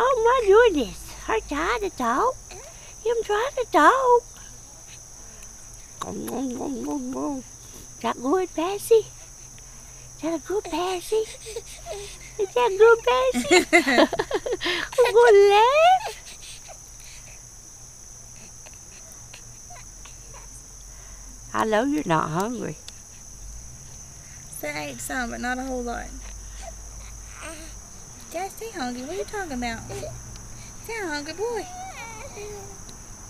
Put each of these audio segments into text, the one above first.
Oh my goodness. Her trying to talk. Him trying to talk. Is that good, Patsy? Is that a good Patsy? Is that good, Patsy? a good laugh? I know you're not hungry. So I ate some, but not a whole lot. Dad, stay hungry. What are you talking about? Stay hungry, boy.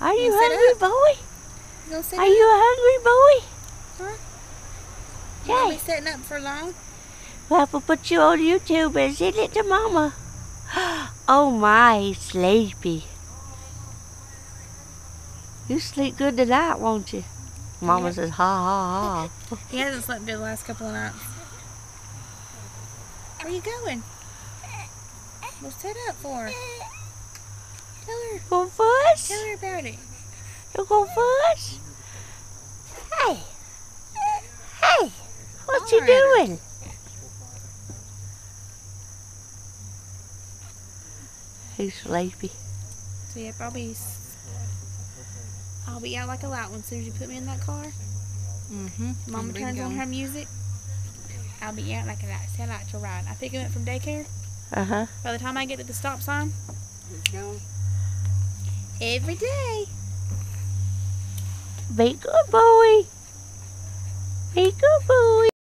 Are you Wanna hungry, boy? You gonna sit Are up? you a hungry boy? Huh? You Okay. be sitting up for long? We'll have to put you on YouTube and send it to Mama. Oh my, he's sleepy. You sleep good tonight, won't you? Mama Yep. says, ha ha ha. He hasn't slept good the last couple of nights. Where you going? Well, sit up for her. Tell her. Go fuss? Tell her about it. You go fuss? Hey. Hey. What you Holler at her. doing? He's sleepy. So yep, I'll be. I'll be out like a light as soon as you put me in that car. Mm-hmm. Mama turns on her music. I'll be out like a light. See, I like to ride. I pick him up from daycare. Uh-huh. By the time I get to the stop sign, It's gone. every day. Be good boy. Be good boy.